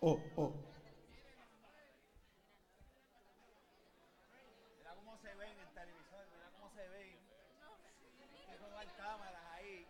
oh, oh. Mira cómo se ven en el televisor, mira cómo se ven. Hay que robar cámaras ahí.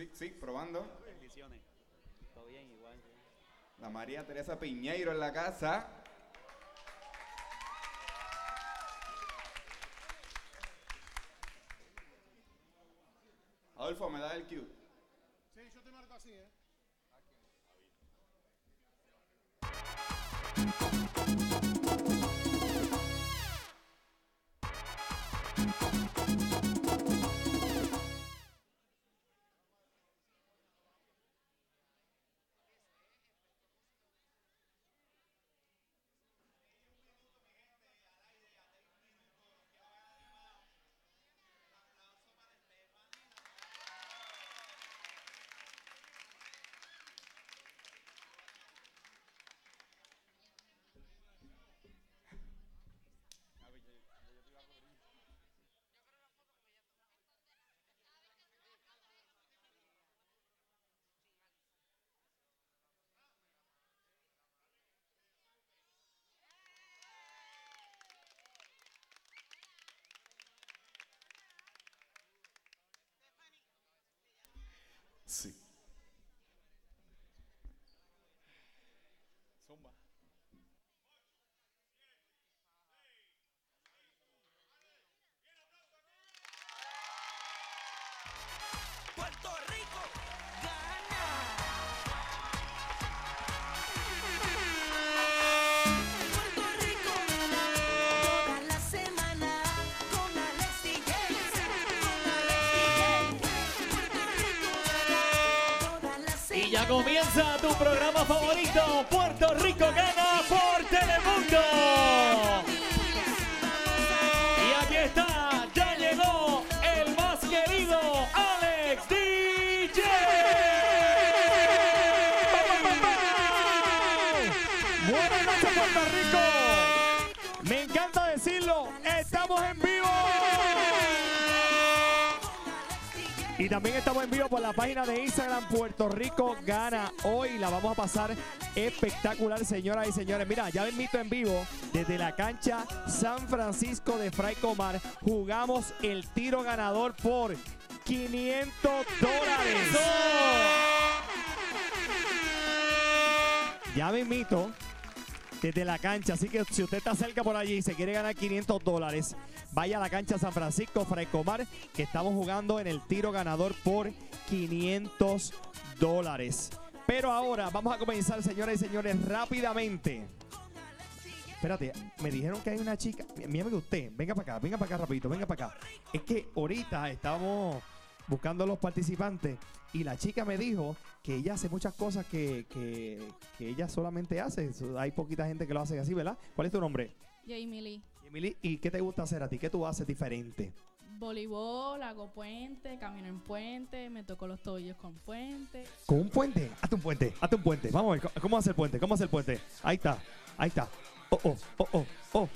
Sí, sí, probando. Bendiciones. Todo bien, igual. La María Teresa Piñeiro en la casa. Adolfo, me da el cue. Sí, yo te marco así, ¿eh? Comienza tu programa favorito, Puerto Rico gana por Telemundo. Y también estamos en vivo por la página de Instagram Puerto Rico Gana. Hoy la vamos a pasar espectacular, señoras y señores. Mira, ya invito en vivo desde la cancha San Francisco de Fray Comar. Jugamos el tiro ganador por 500 dólares. Ya me invito desde la cancha. Así que si usted está cerca por allí y se quiere ganar 500 dólares, vaya a la cancha San Francisco, Frecomar, que estamos jugando en el tiro ganador por 500 dólares. Pero ahora vamos a comenzar, señoras y señores, rápidamente. Espérate, me dijeron que hay una chica. Mi, mi usted, venga para acá, venga para acá rapidito, venga para acá. Es que ahorita estábamos buscando a los participantes y la chica me dijo que ella hace muchas cosas que, que- que ella solamente hace. Hay poquita gente que lo hace así, ¿verdad? ¿Cuál es tu nombre? Jamie Lee. Emily, ¿y qué te gusta hacer a ti? ¿Qué tú haces diferente? Voleibol, hago puente, camino en puente, me toco los tobillos con puente. ¿Con un puente? Hazte un puente, hazte un puente. Vamos a ver, ¿cómo- ¿cómo hace el puente? ¿Cómo hace el puente? Ahí está, ahí está. Oh, oh, oh, oh, oh.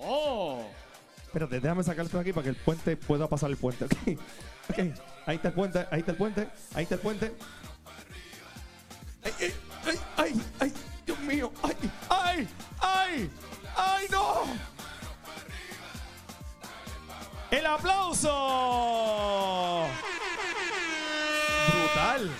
¡Oh! Espérate, déjame sacar esto de aquí para que el puente pueda pasar el puente. Ok, ok. Ahí está el puente, ahí está el puente, ahí está el puente. Ay, ay, ay, ay, ay, Dios mío, ay, ay, ay, ay, no. El aplauso. Brutal.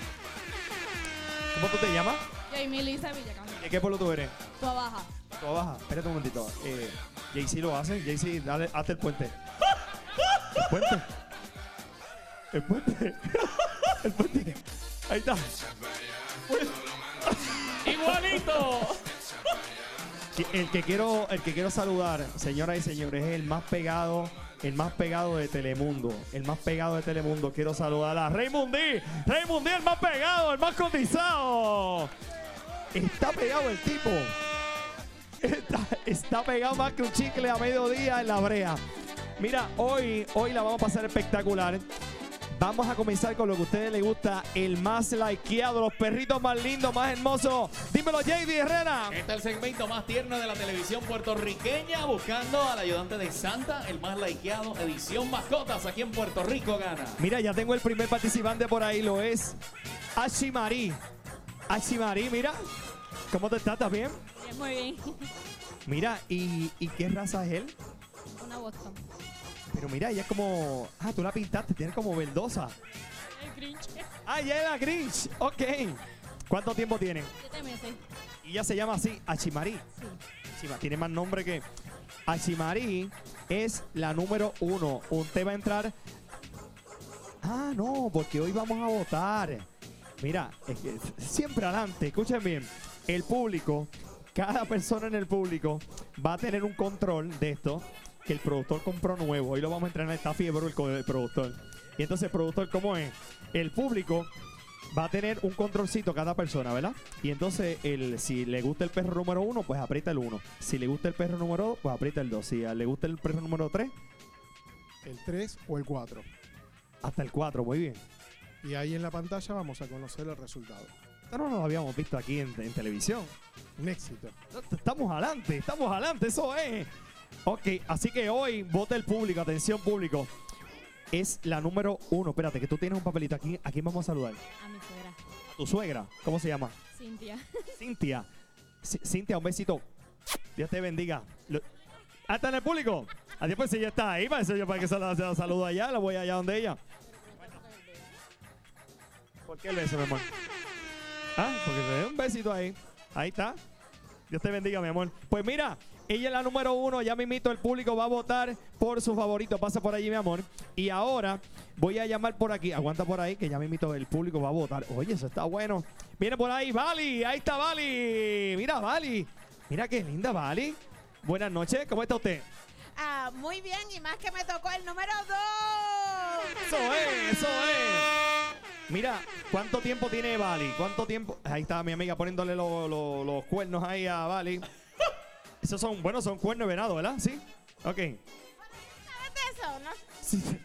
¿Cómo tú te llamas? Jamie Lee Sevilla, camino. ¿De qué pueblo tú eres? Tú baja. Tú baja, espérate un momentito. Eh, JC lo hace. Dale, hazte el puente. El puente. El puente. El puente. Ahí está. ¡Igualito! El que quiero, el que quiero saludar, señoras y señores, es el más pegado, el más pegado de Telemundo. El más pegado de Telemundo. Quiero saludar a Raymondí. Raymondí, el más pegado, el más cotizado. Está pegado el tipo. Está, está pegado más que un chicle a mediodía en la brea. Mira, hoy, hoy la vamos a pasar espectacular. Vamos a comenzar con lo que a ustedes les gusta, el más likeado, los perritos más lindos, más hermosos. Dímelo, JD Herrera. Este es el segmento más tierno de la televisión puertorriqueña, buscando al ayudante de Santa, el más likeado, edición mascotas aquí en Puerto Rico gana. Mira, ya tengo el primer participante por ahí, lo es Ashimari. Ashimari, mira. ¿Cómo te estás? ¿Estás bien? Muy bien. Mira, ¿y, y qué raza es él? Una Boston. Pero mira, ella es como... Ah, tú la pintaste, tiene como verdosa. El Grinch. Ah, ella es la Grinch. Ok. ¿Cuánto tiempo tiene? Siete meses. Y ella se llama así, Ashimari. Sí. Tiene más nombre que... Ashimari es la número uno. Usted va a entrar... Ah, no, porque hoy vamos a votar. Mira, es que siempre adelante, escuchen bien. El público, cada persona en el público va a tener un control de esto que el productor compró nuevo. Hoy lo vamos a entrenar, está fiebre el, el productor. Y entonces, el productor, ¿cómo es? El público va a tener un controlcito cada persona, ¿verdad? Y entonces, el, si le gusta el perro número uno, pues aprieta el uno. Si le gusta el perro número dos, pues aprieta el dos. Si le gusta el perro número tres, El 3 o el 4. hasta el cuatro. Muy bien. Y ahí en la pantalla vamos a conocer el resultado. No lo habíamos visto aquí en, en televisión. Un éxito. Estamos adelante, estamos adelante, eso es. Ok, así que hoy vota el público, atención público. Es la número uno. Espérate, que tú tienes un papelito aquí. ¿A quién vamos a saludar? A mi suegra. A tu suegra. ¿Cómo se llama? Cintia. Cintia. C- Cintia, un besito. Dios te bendiga. Lo- Ah, está en el público. Adiós, pues si ya está ahí, para eso yo para que se la, se la saludo allá, la voy allá donde ella. ¿Por qué el beso, mi amor? Ah, porque te dé un besito ahí. Ahí está. Dios te bendiga, mi amor. Pues mira, ella es la número uno. Ya me invito, el público va a votar por su favorito. Pasa por allí, mi amor. Y ahora voy a llamar por aquí. Aguanta por ahí, que ya me invito, el público va a votar. Oye, eso está bueno. Viene por ahí, Vali. Ahí está Vali. Mira, Vali. Mira qué linda, Vali. Buenas noches. ¿Cómo está usted? Ah, muy bien, y más que me tocó el número 2. Eso es, eso es. Mira, ¿cuánto tiempo tiene Bali? ¿Cuánto tiempo? Ahí está mi amiga poniéndole lo- lo- los cuernos ahí a Bali. Esos son, bueno, son cuernos de venado, ¿verdad? Sí. Ok. ¿Sabes de eso? No? Sí.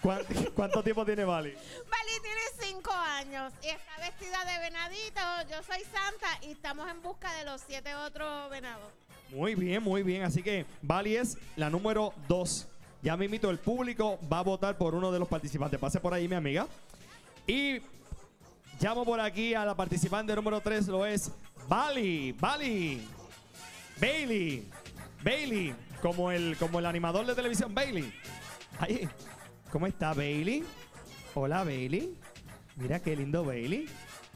¿Cuán- ¿Cuánto tiempo tiene Bali? Vali tiene 5 años y está vestida de venadito. Yo soy Santa y estamos en busca de los siete otros venados. Muy bien, muy bien. Así que Bali es la número dos. Ya me invito, el público va a votar por uno de los participantes. Pase por ahí, mi amiga. Y llamo por aquí a la participante número tres, lo es Bali. Bali. Bailey. Bailey. Como el, como el animador de televisión, Bailey. Ahí. ¿Cómo está Bailey? Hola, Bailey. Mira qué lindo Bailey.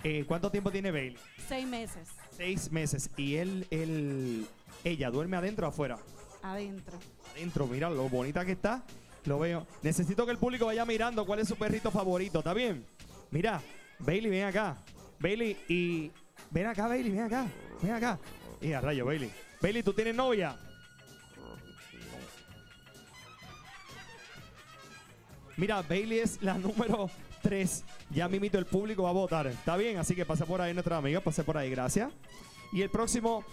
Eh, ¿Cuánto tiempo tiene Bailey? Seis meses Seis meses. ¿Y él, él, ella duerme adentro o afuera? Adentro. Adentro, mira lo bonita que está. Lo veo. Necesito que el público vaya mirando cuál es su perrito favorito. ¿Está bien? Mira, Bailey, ven acá. Bailey, y. Ven acá, Bailey, ven acá. Ven acá. Y a rayo, Bailey. Bailey, ¿tú tienes novia? Mira, Bailey es la número 3. Ya mimito el público va a votar. Está bien, así que pasa por ahí nuestra amiga, pase por ahí, gracias. Y el próximo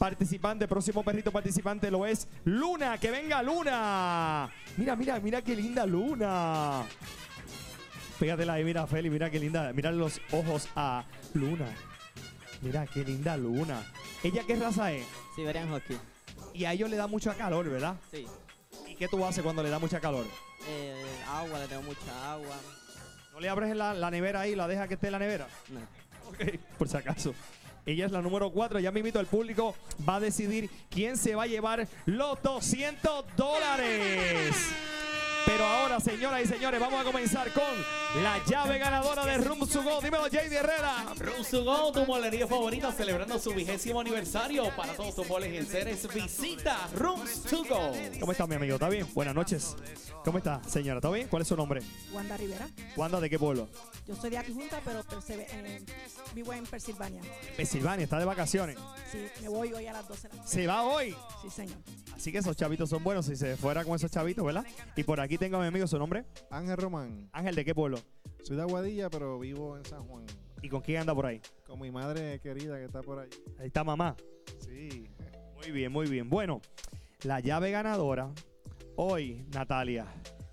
participante, próximo perrito participante lo es Luna. ¡Que venga Luna! Mira, mira, mira qué linda Luna. Pégatela ahí, mira, Feli, mira qué linda. Mira los ojos a Luna. Mira qué linda Luna. ¿Ella qué raza es? Siberian Husky. Y a ellos le da mucho calor, ¿verdad? Sí. ¿Y qué tú haces cuando le da mucha calor? Eh, agua, le tengo mucha agua. ¿No le abres la, la nevera ahí, la deja que esté en la nevera? No. Ok, por si acaso. Ella es la número 4. Ya me invito al público. Va a decidir quién se va a llevar los 200 dólares. Pero ahora, señoras y señores, vamos a comenzar con la llave ganadora de Room to Go. Dímelo, JD Herrera. Rooms to Go, tu molería favorita, celebrando su vigésimo aniversario. Para todos tus moles y enseres, visita Rooms to Go. ¿Cómo está, mi amigo? ¿Está bien? Buenas noches. ¿Cómo está, señora? ¿Está bien? ¿Cuál es su nombre? Wanda Rivera. ¿Wanda de qué pueblo? Yo soy de aquí junta, pero eh, vivo en Pensilvania. Pensilvania, está de vacaciones. Sí, me voy hoy a las 12 de la noche. Se va hoy. Sí, señor. Así que esos chavitos son buenos si se fuera con esos chavitos, ¿verdad? Y por aquí tengo a mi amigo, su nombre. Ángel Román. Ángel, ¿de qué pueblo? Soy de Aguadilla, pero vivo en San Juan. ¿Y con quién anda por ahí? Con mi madre querida que está por allí. Ahí está mamá. Sí. Muy bien, muy bien. Bueno, la llave ganadora hoy, Natalia.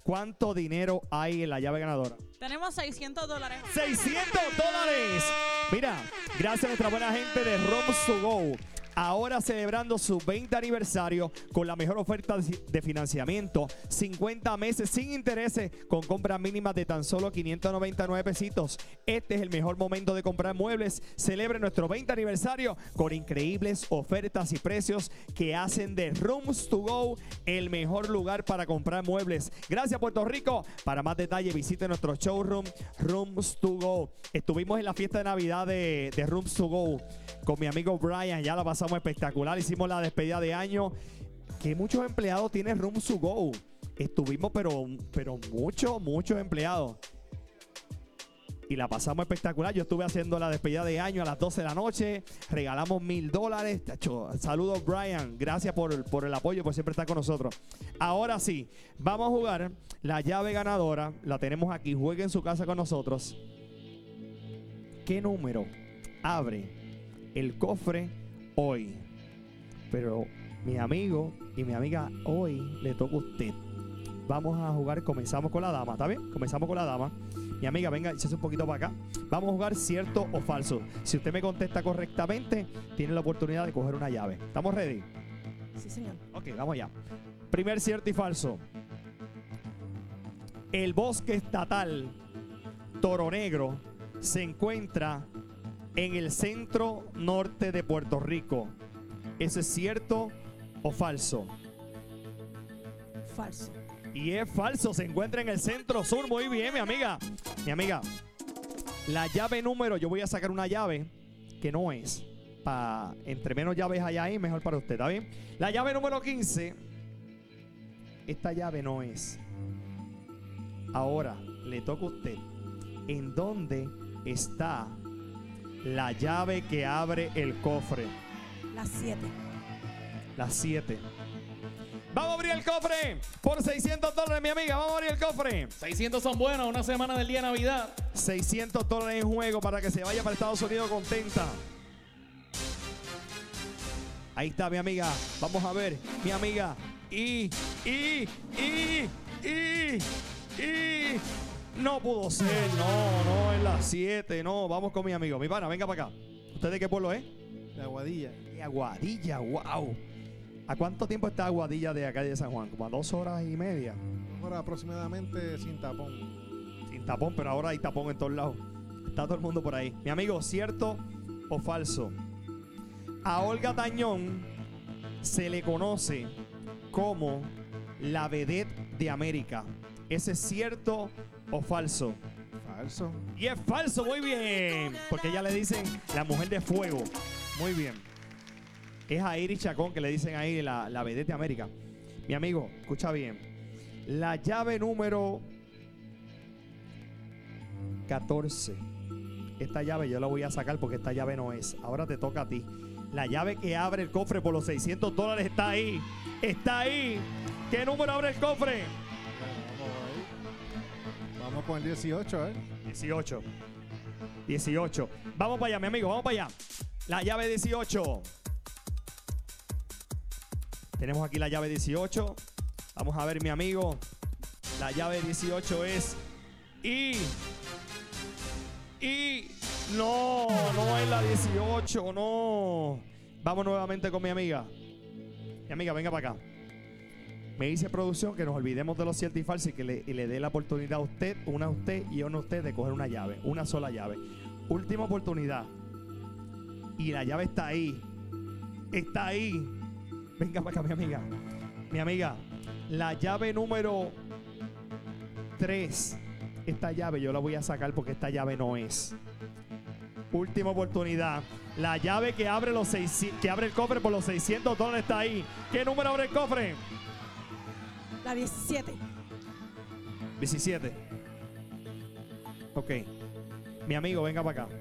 ¿Cuánto dinero hay en la llave ganadora? Tenemos 600 dólares. 600 dólares. Mira, gracias a nuestra buena gente de Rooms to Go. Ahora celebrando su 20 aniversario con la mejor oferta de financiamiento, 50 meses sin intereses con compras mínimas de tan solo 599 pesitos. Este es el mejor momento de comprar muebles. Celebre nuestro 20 aniversario con increíbles ofertas y precios que hacen de Rooms to Go el mejor lugar para comprar muebles. Gracias Puerto Rico. Para más detalle visite nuestro showroom Rooms to Go. Estuvimos en la fiesta de Navidad de, de Rooms to Go con mi amigo Brian. Ya la pasamos espectacular. Hicimos la despedida de año. Que muchos empleados tiene Rooms to Go. Estuvimos, pero, pero muchos, muchos empleados. Y la pasamos espectacular. Yo estuve haciendo la despedida de año a las 12 de la noche. Regalamos mil dólares. Saludos, Brian. Gracias por, por el apoyo, por siempre estar con nosotros. Ahora sí, vamos a jugar la llave ganadora. La tenemos aquí. Juegue en su casa con nosotros. ¿Qué número abre el cofre hoy? Pero mi amigo y mi amiga, hoy le toca a usted. Vamos a jugar, comenzamos con la dama, ¿está bien? Comenzamos con la dama. Mi amiga, venga, échese un poquito para acá. Vamos a jugar cierto o falso. Si usted me contesta correctamente, tiene la oportunidad de coger una llave. ¿Estamos ready? Sí, señor. Ok, vamos allá. Primer cierto y falso. El bosque estatal Toro Negro se encuentra en el centro norte de Puerto Rico. ¿Eso es cierto o falso? Falso. Y es falso, se encuentra en el centro sur. Muy bien, mi amiga. Mi amiga, la llave número, yo voy a sacar una llave que no es. Pa, entre menos llaves hay ahí, mejor para usted, ¿está bien? La llave número 15, esta llave no es. Ahora, le toca a usted. ¿En dónde está la llave que abre el cofre? Las 7. Las 7. Vamos a abrir el cofre por 600 dólares, mi amiga. Vamos a abrir el cofre. 600 son buenos, una semana del día de Navidad. 600 dólares en juego para que se vaya para Estados Unidos contenta. Ahí está mi amiga. Vamos a ver, mi amiga. Y, y, y, y, y. No pudo ser, no, no, es las 7, no. Vamos con mi amigo. Mi pana, venga para acá. ¿Usted de qué pueblo es? De Aguadilla. De Aguadilla, wow. ¿A cuánto tiempo está Aguadilla de acá de San Juan? Como a dos horas y media. Ahora aproximadamente sin tapón. Sin tapón, pero ahora hay tapón en todos lados. Está todo el mundo por ahí. Mi amigo, ¿cierto o falso? A Olga Tañón se le conoce como la vedette de América. ¿Ese es cierto o falso? Falso. Y es falso, muy bien. Porque ella le dicen la mujer de fuego. Muy bien. Es a Iris Chacón que le dicen ahí la, la vedette de América. Mi amigo, escucha bien. La llave número 14. Esta llave yo la voy a sacar porque esta llave no es. Ahora te toca a ti. La llave que abre el cofre por los 600 dólares está ahí. Está ahí. ¿Qué número abre el cofre? Con el 18, ¿eh? 18. 18. Vamos para allá, mi amigo, vamos para allá. La llave 18. Tenemos aquí la llave 18. Vamos a ver, mi amigo. La llave 18 es y y no, no es la 18, no. Vamos nuevamente con mi amiga. Mi amiga, venga para acá. Me dice producción que nos olvidemos de los ciertos y falsos y que le, le dé la oportunidad a usted, una a usted y una a usted de coger una llave, una sola llave. Última oportunidad. Y la llave está ahí. Está ahí. Venga para acá, mi amiga. Mi amiga, la llave número 3. Esta llave yo la voy a sacar porque esta llave no es. Última oportunidad. La llave que abre los seis, que abre el cofre por los 600 dólares está ahí. ¿Qué número abre el cofre? La 17. 17. Ok. Mi amigo, venga para acá.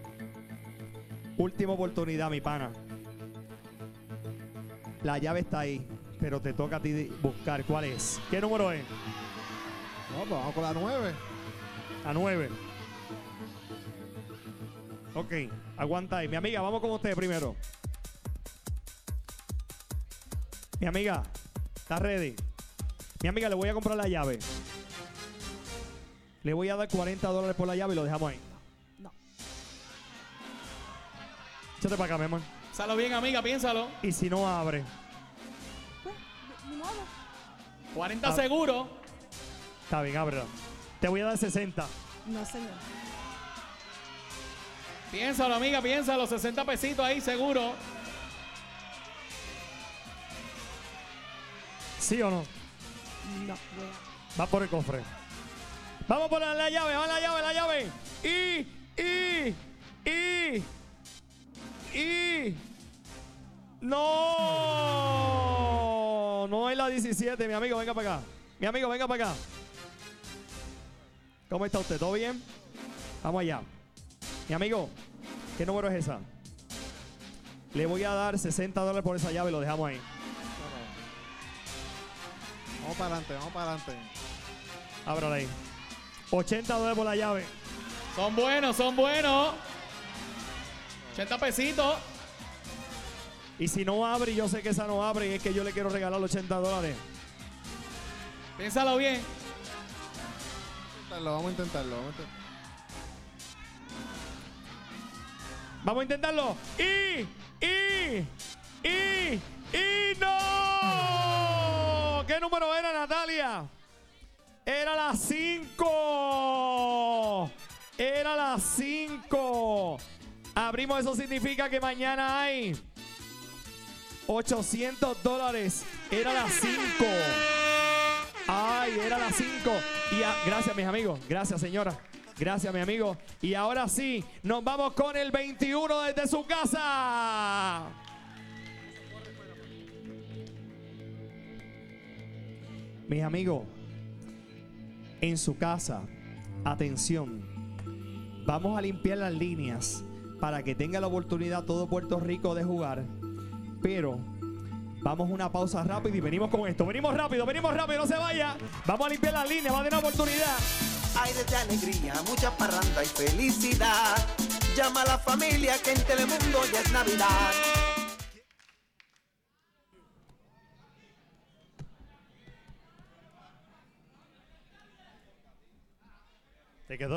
Última oportunidad, mi pana. La llave está ahí, pero te toca a ti buscar cuál es. ¿Qué número es? No, pues vamos con la 9. A 9. Ok, aguanta ahí. Mi amiga, vamos con usted primero. Mi amiga, ¿está ready? Mi amiga, le voy a comprar la llave. Le voy a dar 40 dólares por la llave y lo dejamos ahí. No. Échate para acá, mi amor. Piénsalo bien, amiga, piénsalo. Y si no abre. Pues, ni- modo. 40 Ah. seguro. Está bien, ábrelo. Te voy a dar 60. No, señor. Piénsalo, amiga, piénsalo. 60 pesitos ahí, seguro. ¿Sí o no? Va por el cofre. Vamos a poner la llave, va la llave, la llave. Y, y, y, y. No, no es la 17, mi amigo, venga para acá. Mi amigo, venga para acá. ¿Cómo está usted? ¿Todo bien? Vamos allá. Mi amigo, ¿qué número es esa? Le voy a dar 60 dólares por esa llave lo dejamos ahí. Vamos para adelante, vamos para adelante. Ábrala ahí. 80 dólares por la llave. Son buenos, son buenos. 80 pesitos. Y si no abre, yo sé que esa no abre, y es que yo le quiero regalar los 80 dólares. Piénsalo bien. Intentarlo, vamos a intentarlo. Vamos a intentarlo. Vamos a intentarlo. Y, y, y, y no. ¿Qué número era, Natalia? Era la 5. Era la 5. Abrimos, eso significa que mañana hay 800 dólares. Era la 5. Ay, era la 5. Y a- gracias, mis amigos. Gracias, señora. Gracias, mi amigo. Y ahora sí, nos vamos con el 21 desde su casa. Mis amigos, en su casa, atención, vamos a limpiar las líneas para que tenga la oportunidad todo Puerto Rico de jugar. Pero vamos a una pausa rápida y venimos con esto. Venimos rápido, venimos rápido, no se vaya. Vamos a limpiar las líneas, va a tener oportunidad. Aire de alegría, mucha parranda y felicidad. Llama a la familia que en Telemundo ya es Navidad. Quedó